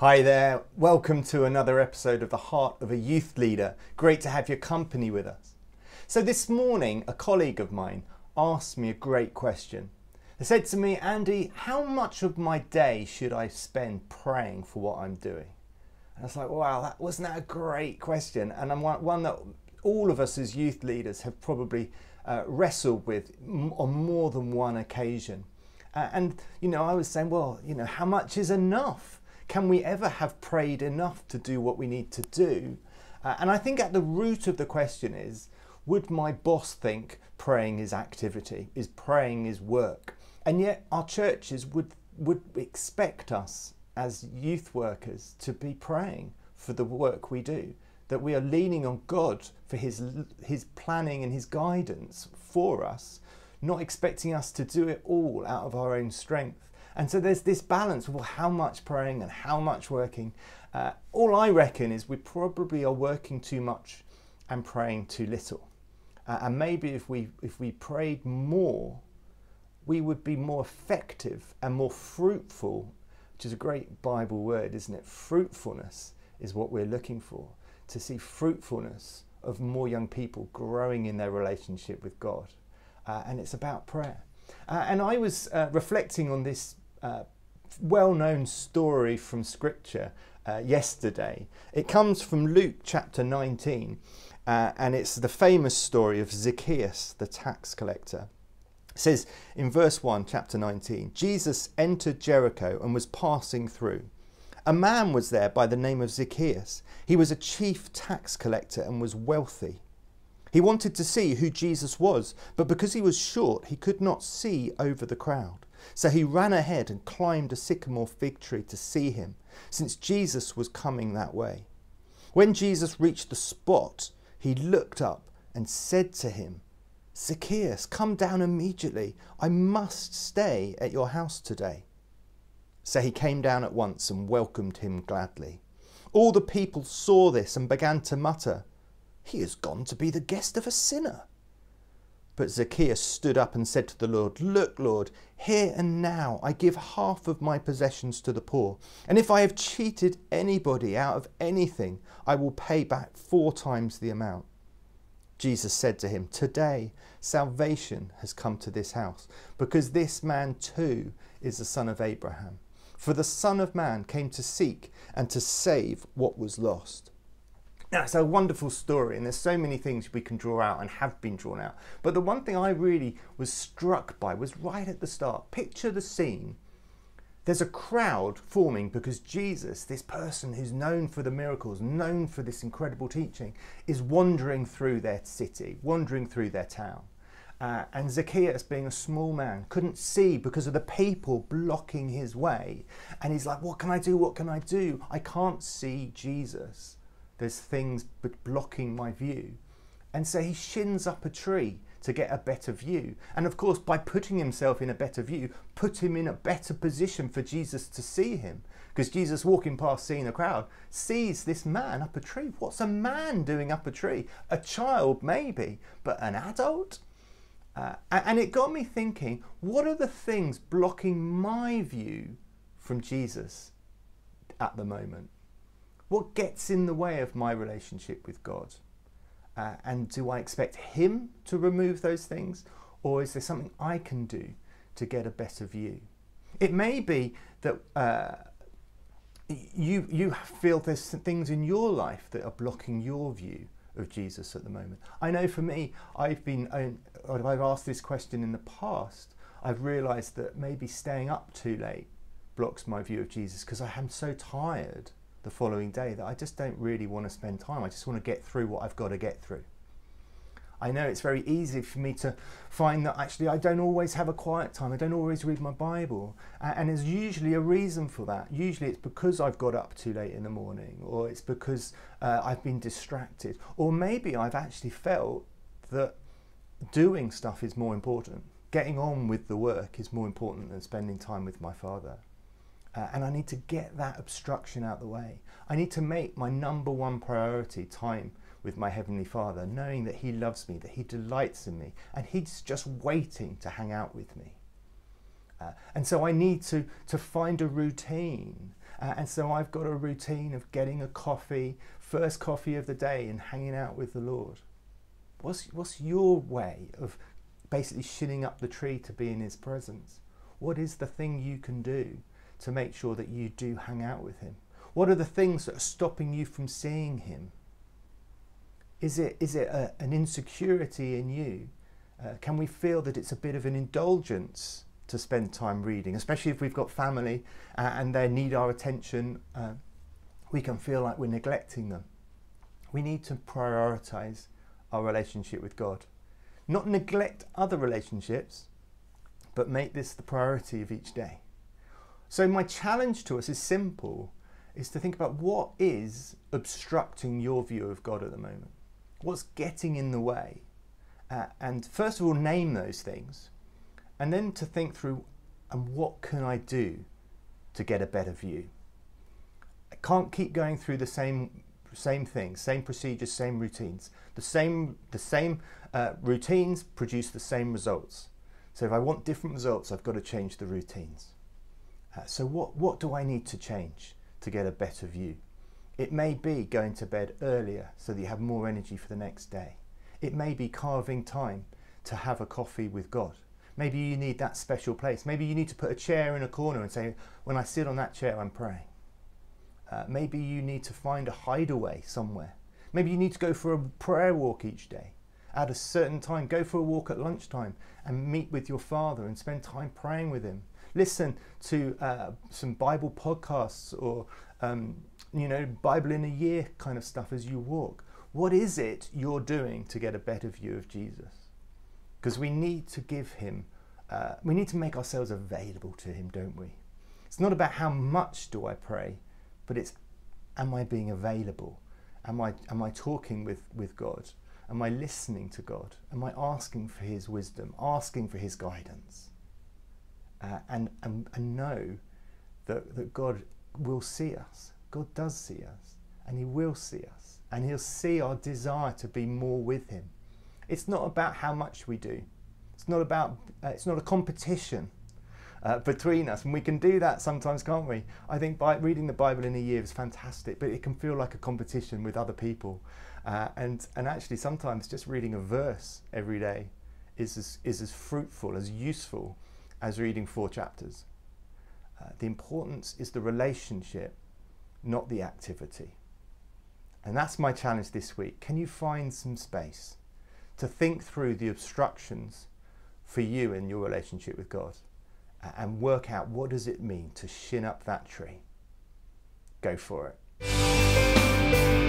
Hi there, welcome to another episode of The Heart of a Youth Leader. Great to have your company with us. So, this morning, a colleague of mine asked me a great question. They said to me, Andy, how much of my day should I spend praying for what I'm doing? And I was like, wow, that wasn't that a great question? And I'm one, that all of us as youth leaders have probably uh, wrestled with on more than one occasion. Uh, and, you know, I was saying, well, you know, how much is enough? Can we ever have prayed enough to do what we need to do? Uh, and I think at the root of the question is would my boss think praying is activity, is praying is work? And yet our churches would, would expect us as youth workers to be praying for the work we do, that we are leaning on God for his, his planning and his guidance for us, not expecting us to do it all out of our own strength. And so there's this balance of well, how much praying and how much working. Uh, all I reckon is we probably are working too much and praying too little. Uh, and maybe if we if we prayed more, we would be more effective and more fruitful, which is a great Bible word, isn't it? Fruitfulness is what we're looking for. To see fruitfulness of more young people growing in their relationship with God. Uh, and it's about prayer. Uh, and I was uh, reflecting on this well known story from Scripture uh, yesterday. It comes from Luke chapter 19, uh, and it's the famous story of Zacchaeus, the tax collector. It says in verse 1, chapter 19 Jesus entered Jericho and was passing through. A man was there by the name of Zacchaeus. He was a chief tax collector and was wealthy. He wanted to see who Jesus was, but because he was short, he could not see over the crowd. So he ran ahead and climbed a sycamore fig tree to see him, since Jesus was coming that way. When Jesus reached the spot, he looked up and said to him, Zacchaeus, come down immediately. I must stay at your house today. So he came down at once and welcomed him gladly. All the people saw this and began to mutter, He has gone to be the guest of a sinner. But Zacchaeus stood up and said to the Lord, Look, Lord, here and now I give half of my possessions to the poor. And if I have cheated anybody out of anything, I will pay back four times the amount. Jesus said to him, Today salvation has come to this house, because this man too is the son of Abraham. For the Son of Man came to seek and to save what was lost. Now, it's a wonderful story, and there's so many things we can draw out and have been drawn out. But the one thing I really was struck by was right at the start. Picture the scene. There's a crowd forming because Jesus, this person who's known for the miracles, known for this incredible teaching, is wandering through their city, wandering through their town. Uh, and Zacchaeus, being a small man, couldn't see because of the people blocking his way. And he's like, What can I do? What can I do? I can't see Jesus. There's things blocking my view. And so he shins up a tree to get a better view. And of course, by putting himself in a better view, put him in a better position for Jesus to see him. Because Jesus, walking past, seeing a crowd, sees this man up a tree. What's a man doing up a tree? A child, maybe, but an adult? Uh, and it got me thinking what are the things blocking my view from Jesus at the moment? What gets in the way of my relationship with God? Uh, and do I expect Him to remove those things? Or is there something I can do to get a better view? It may be that uh, you, you feel there's things in your life that are blocking your view of Jesus at the moment. I know for me, I've been, I've asked this question in the past. I've realized that maybe staying up too late blocks my view of Jesus because I am so tired the following day that I just don't really want to spend time. I just want to get through what I've got to get through. I know it's very easy for me to find that actually I don't always have a quiet time. I don't always read my Bible. And there's usually a reason for that. Usually it's because I've got up too late in the morning, or it's because uh, I've been distracted, or maybe I've actually felt that doing stuff is more important. Getting on with the work is more important than spending time with my Father. Uh, and I need to get that obstruction out of the way. I need to make my number one priority time with my Heavenly Father, knowing that He loves me, that He delights in me, and He's just waiting to hang out with me. Uh, and so I need to, to find a routine. Uh, and so I've got a routine of getting a coffee, first coffee of the day, and hanging out with the Lord. What's, what's your way of basically shinning up the tree to be in His presence? What is the thing you can do to make sure that you do hang out with Him? What are the things that are stopping you from seeing Him? Is it, is it a, an insecurity in you? Uh, can we feel that it's a bit of an indulgence to spend time reading, especially if we've got family uh, and they need our attention? Uh, we can feel like we're neglecting them. We need to prioritize our relationship with God. Not neglect other relationships, but make this the priority of each day. So, my challenge to us is simple is to think about what is obstructing your view of God at the moment. What's getting in the way? Uh, and first of all, name those things. And then to think through, and what can I do to get a better view? I can't keep going through the same same things, same procedures, same routines. The same, the same uh, routines produce the same results. So if I want different results, I've got to change the routines. Uh, so what, what do I need to change to get a better view? It may be going to bed earlier so that you have more energy for the next day. It may be carving time to have a coffee with God. Maybe you need that special place. Maybe you need to put a chair in a corner and say, when I sit on that chair, I'm praying. Uh, maybe you need to find a hideaway somewhere. Maybe you need to go for a prayer walk each day. At a certain time, go for a walk at lunchtime and meet with your father and spend time praying with him. Listen to uh, some Bible podcasts or, um, you know, Bible in a year kind of stuff as you walk. What is it you're doing to get a better view of Jesus? Because we need to give him, uh, we need to make ourselves available to him, don't we? It's not about how much do I pray, but it's am I being available? Am I, am I talking with, with God? Am I listening to God? Am I asking for His wisdom, asking for His guidance? Uh, and, and, and know that, that God will see us. God does see us, and He will see us, and He'll see our desire to be more with Him. It's not about how much we do. It's not about. Uh, it's not a competition uh, between us. And we can do that sometimes, can't we? I think by reading the Bible in a year is fantastic, but it can feel like a competition with other people. Uh, and, and actually, sometimes just reading a verse every day is as, is as fruitful, as useful as reading four chapters. Uh, the importance is the relationship, not the activity. And that's my challenge this week. Can you find some space to think through the obstructions for you in your relationship with God? and work out what does it mean to shin up that tree. Go for it.